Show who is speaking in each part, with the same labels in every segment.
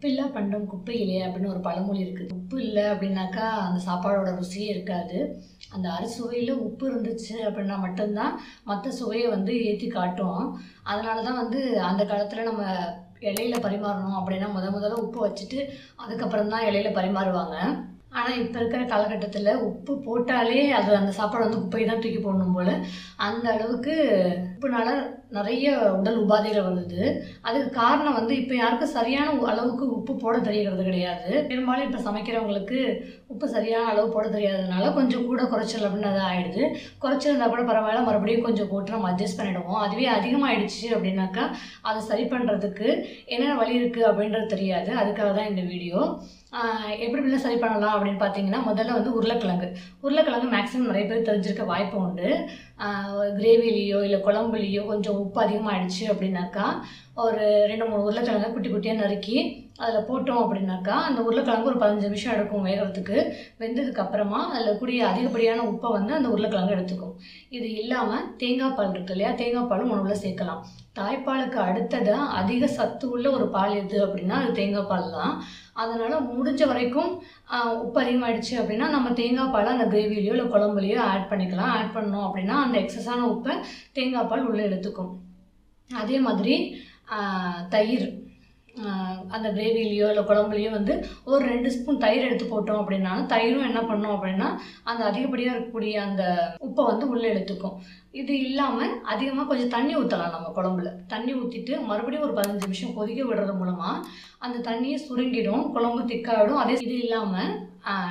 Speaker 1: உப்பில்லா பண்டம் குப்பை இல்லையா அப்படின்னு ஒரு பழமொழி இருக்குது உப்பு இல்லை அப்படின்னாக்கா அந்த சாப்பாடோட ருசியே இருக்காது. அந்த அறுசுவையில் உப்பு இருந்துச்சு அப்படின்னா மட்டும்தான் மற்ற சுவையை வந்து ஏற்றி காட்டும். அதனால தான் வந்து அந்த காலத்தில் நம்ம இலையில பரிமாறணும் அப்படின்னா முத முதல்ல உப்பு வச்சுட்டு அதுக்கப்புறம் தான் இலையில பரிமாறுவாங்க. ஆனால் இப்போ இருக்கிற காலகட்டத்தில் உப்பு போட்டாலே அது அந்த சாப்பாடு வந்து குப்பையை தான் தூக்கி போடணும் போல். அந்த அளவுக்கு உப்புனால நிறைய உடல் உபாதைகள் வந்தது. அதுக்கு காரணம் வந்து இப்போ யாருக்கும் சரியான அளவுக்கு உப்பு போட தெரியறது கிடையாது. பெரும்பாலும் இப்போ சமைக்கிறவங்களுக்கு உப்பு சரியான அளவு போட தெரியாததுனால கொஞ்சம் கூட குறைச்சல் அப்படின்னு அது ஆகிடுது குறைச்சிருந்தா கூட பரவாயில்ல மறுபடியும் கொஞ்சம் போட்டு நம்ம அட்ஜஸ்ட் பண்ணிடுவோம். அதுவே அதிகமாகிடுச்சு அப்படின்னாக்கா அதை சரி பண்ணுறதுக்கு என்னென்ன வழி இருக்குது அப்படின்றது தெரியாது. அதுக்காக தான் இந்த வீடியோ. எப்படி எப்படிலாம் சரி பண்ணலாம் அப்படின்னு பார்த்தீங்கன்னா முதல்ல வந்து உருளைக்கிழங்கு. உருளைக்கிழங்கு மேக்ஸிமம் நிறைய பேர் தெரிஞ்சிருக்க வாய்ப்பு உண்டு. கிரேவிலேயோ இல்லை குழம்புலேயோ கொஞ்சம் உப்பு அதிகமாகிடுச்சு அப்படின்னாக்கா ஒரு ரெண்டு மூணு உருளைக்கிழங்க குட்டி குட்டியாக நறுக்கி அதில் போட்டோம் அப்படின்னாக்கா அந்த உருளைக்கிழங்கு ஒரு பதினஞ்சு நிமிஷம் எடுக்கும் வேகிறதுக்கு. வெந்ததுக்கு அப்புறமா அதில் கூடிய அதிகப்படியான உப்பை வந்து அந்த உருளைக்கிழங்கு எடுத்துக்கும். இது இல்லாமல் தேங்காய் பால் இருக்கு இல்லையா? தேங்காய் பாலும் உணவுல சேர்க்கலாம். தாய்ப்பாலுக்கு அடுத்ததாக அதிக சத்து உள்ள ஒரு பால் எது அப்படின்னா அது தேங்காய் பால் தான். அதனால் முடிஞ்ச வரைக்கும் உப்பு அதிகமாகிடுச்சு அப்படின்னா நம்ம தேங்காய் பாலை அந்த கிரேவிலையோ இல்லை குழம்புலையோ ஆட் பண்ணிக்கலாம். ஆட் பண்ணோம் அப்படின்னா அந்த எக்ஸஸான உப்பை தேங்காய் பால் உள்ளே எடுத்துக்கும். அதே மாதிரி தயிர். அந்த கிரேவிலையோ இல்லை குழம்புலையோ வந்து ஒரு ரெண்டு ஸ்பூன் தயிர் எடுத்து போட்டோம் அப்படின்னா தயிரும் என்ன பண்ணோம் அப்படின்னா அந்த அதிகப்படியாக இருக்கக்கூடிய அந்த உப்பை வந்து உள்ளே எடுத்துக்கும். இது இல்லாமல் அதிகமாக கொஞ்சம் தண்ணி ஊற்றலாம் நம்ம குழம்புல. தண்ணி ஊற்றிட்டு மறுபடியும் ஒரு பதினஞ்சு நிமிஷம் கொதிக்க விடுறது மூலமாக அந்த தண்ணியை சுருங்கிடும் குழம்பு திக்காகிடும் அதே இது இல்லாமல்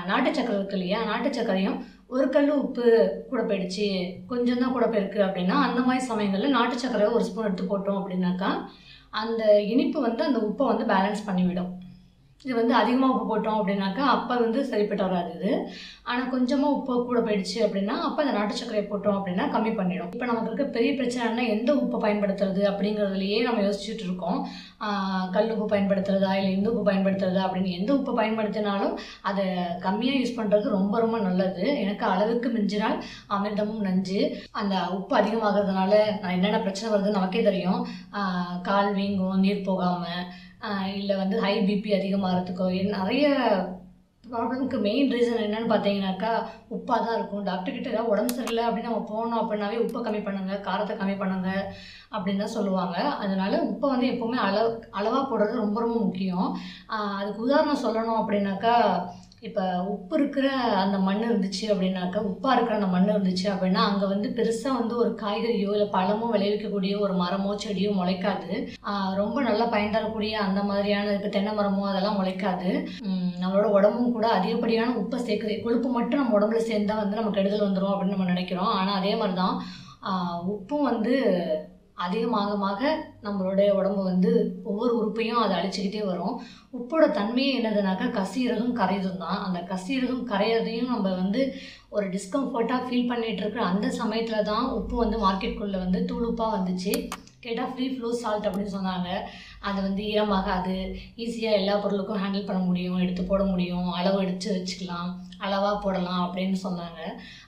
Speaker 1: நாட்டு சக்கரை இருக்கு இல்லையா? நாட்டு சக்கரையும் ஒரு கல் உப்பு கூட போயிடுச்சு. கொஞ்சம் தான் கூட போயிருக்கு அப்படின்னா அந்த மாதிரி சமயங்களில் நாட்டு சக்கரை ஒரு ஸ்பூன் எடுத்து போட்டோம் அப்படின்னாக்கா அந்த இனிப்பு வந்து அந்த உப்பை வந்து பேலன்ஸ் பண்ணிவிடும். இது வந்து அதிகமாக உப்பு போட்டோம் அப்படின்னாக்கா அப்போ வந்து சரிப்பட்டு வராது இது. ஆனால் கொஞ்சமாக உப்பு கூட போயிடுச்சு அப்படின்னா அப்போ அந்த நாட்டு சர்க்கரையை போட்டோம் அப்படின்னா கம்மி பண்ணிடும். இப்போ நமக்கு இருக்க பெரிய பிரச்சனைனா எந்த உப்பை பயன்படுத்துறது அப்படிங்கிறதுலையே நம்ம யோசிச்சுட்டு இருக்கோம். கல் உப்பு பயன்படுத்துறதா இல்லை இந்து உப்பு பயன்படுத்துறதா அப்படின்னு எந்த உப்பை பயன்படுத்தினாலும் அதை கம்மியாக யூஸ் பண்ணுறது ரொம்ப ரொம்ப நல்லது. எனக்கு அளவுக்கு மிஞ்சினால் அமிர்தமும் நஞ்சு. அந்த உப்பு அதிகமாகிறதுனால நான் என்னென்ன பிரச்சனை வருதுன்னு நமக்கே தெரியும். கால் வீங்கும் நீர் போகாமல் இல்லை வந்து ஹை பிபி அதிகமாகிறதுக்கோ நிறைய ப்ராப்ளம்க்கு மெயின் ரீசன் என்னன்னு பார்த்தீங்கன்னாக்கா உப்பாக தான் இருக்கும். டாக்டர் கிட்ட ஏதாவது உடம்பு சரியில்லை அப்படின்னு நம்ம போனோம் அப்படின்னாவே உப்பை கம்மி பண்ணுங்க காரத்தை கம்மி பண்ணுங்க அப்படின்னு தான் சொல்லுவாங்க. அதனால உப்பை வந்து எப்போவுமே அளவு அளவாக போடுறது ரொம்ப ரொம்ப முக்கியம். அதுக்கு உதாரணம் சொல்லணும் அப்படின்னாக்கா இப்போ உப்பு இருக்கிற அந்த மண் இருந்துச்சு அப்படின்னாக்கா உப்பாக இருக்கிற அந்த மண் இருந்துச்சு அப்படின்னா அங்கே வந்து பெருசாக வந்து ஒரு காய்கறியோ இல்லை பழமோ விளைவிக்கக்கூடிய ஒரு மரமோ செடியோ முளைக்காது. ரொம்ப நல்லா பயன் தரக்கூடிய அந்த மாதிரியான இப்போ தென்னை மரமோ அதெல்லாம் முளைக்காது. நம்மளோட உடம்பும் கூட அதிகப்படியான உப்பை சேர்க்குது. கொழுப்பு மட்டும் நம்ம உடம்புல சேர்ந்தால் வந்து நமக்கு கெடுதல் வந்துடும் அப்படின்னு நம்ம நினைக்கிறோம். ஆனால் அதே மாதிரி தான் உப்பும் வந்து அதிகமாகமாக நம்மளுடைய உடம்பு வந்து ஒவ்வொரு உறுப்பையும் அதை அழிச்சுக்கிட்டே வரும். உப்போட தன்மையே என்னதுனாக்கா கசீரகம் கரையதும் தான் அந்த கசீரகம் கரையதையும் நம்ம வந்து ஒரு டிஸ்கம்ஃபர்ட்டாக ஃபீல் பண்ணிகிட்டு இருக்கிற அந்த சமயத்தில் தான் உப்பு வந்து மார்க்கெட்டுக்குள்ளே வந்து தூளுப்பாக வந்துச்சு. கேட்டால் ஃப்ரீ ஃப்ளோ சால்ட் அப்படின்னு சொன்னாங்க. அது வந்து ஈரமாகாது. ஈஸியாக எல்லா பொருளுக்கும் ஹேண்டில் பண்ண முடியும் எடுத்து போட முடியும். அளவு எடுத்து வச்சுக்கலாம். அளவாக போடலாம் அப்படின்னு சொன்னாங்க.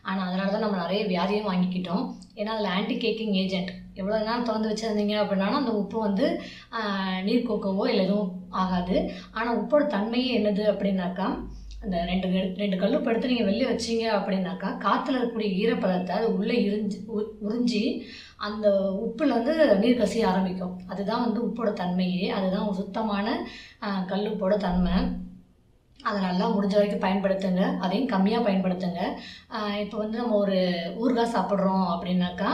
Speaker 1: ஆனால் அதனால தான் நம்ம நிறைய வியாதியும் வாங்கிக்கிட்டோம். ஏன்னா அதில் ஆன்டி கேக்கிங் ஏஜென்ட் எவ்வளோ நேரம் திறந்து வச்சுருந்தீங்க அப்படின்னாலும் அந்த உப்பு வந்து நீர் கோக்கவோ இல்லை எதுவும் ஆகாது. ஆனால் உப்போட தன்மையே என்னது அப்படின்னாக்கா அந்த ரெண்டு ரெண்டு கல் படுத்து எடுத்து நீங்கள் வெளியே வச்சீங்க அப்படின்னாக்கா காற்றுல இருக்கக்கூடிய ஈரப்பதத்தை அது உள்ளே இருந்து உறிஞ்சி அந்த உப்பில் வந்து நீர் கசிய ஆரம்பிக்கும். அதுதான் வந்து உப்போட தன்மையே. அதுதான் சுத்தமான கல் கல்லுப்போட தன்மை. அதை நல்லா முடிஞ்ச வரைக்கும் பயன்படுத்துங்க. அதையும் கம்மியாக பயன்படுத்துங்க. இப்போ வந்து நம்ம ஒரு ஊறுகாய் சாப்பிட்றோம் அப்படின்னாக்கா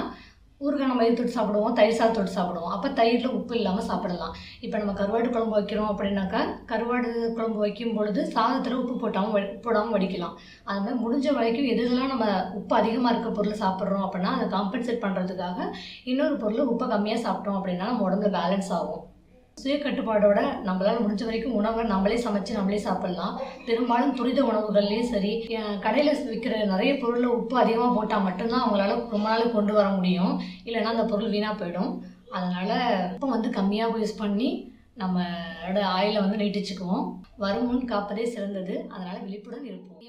Speaker 1: ஊறுகாய் நம்ம எது தொட்டு சாப்பிடுவோம்? தயிர் சாதம் தொட்டு சாப்பிடுவோம். அப்போ தயிரில் உப்பு இல்லாமல் சாப்பிடலாம். இப்போ நம்ம கருவாடு குழம்பு வைக்கிறோம் அப்படின்னாக்கா கருவாடு குழம்பு வைக்கும் பொழுது சாதத்தில் உப்பு போட்டாமல் போடாமல் வடிக்கலாம். அது மாதிரி முடிஞ்ச வரைக்கும் எது எதெல்லாம் நம்ம உப்பு அதிகமாக இருக்க பொருள் சாப்பிட்றோம் அப்படின்னா அதை காம்பன்சேட் பண்ணுறதுக்காக இன்னொரு பொருள் உப்பை கம்மியாக சாப்பிட்டோம் அப்படின்னா நம்ம உடம்புல பேலன்ஸ் ஆகும். சுய கட்டுப்பாடோட நம்மளால் முடிஞ்ச வரைக்கும் உணவை நம்மளே சமைச்சு நம்மளே சாப்பிடலாம். பெரும்பாலும் துரித உணவுகள்லேயும் சரி. கடையில் விற்கிற நிறைய பொருளில் உப்பு அதிகமாக போட்டால் மட்டும்தான் அவங்களால ரொம்ப நாள் கொண்டு வர முடியும். இல்லைன்னா அந்த பொருள் வீணாக போயிடும். அதனால் உப்பை வந்து கம்மியாக யூஸ் பண்ணி நம்மளோட ஆயிலை வந்து நீட்டிச்சுக்குவோம். வருமுன் காப்பதே சிறந்தது. அதனால் விழிப்புடன் இருப்போம்.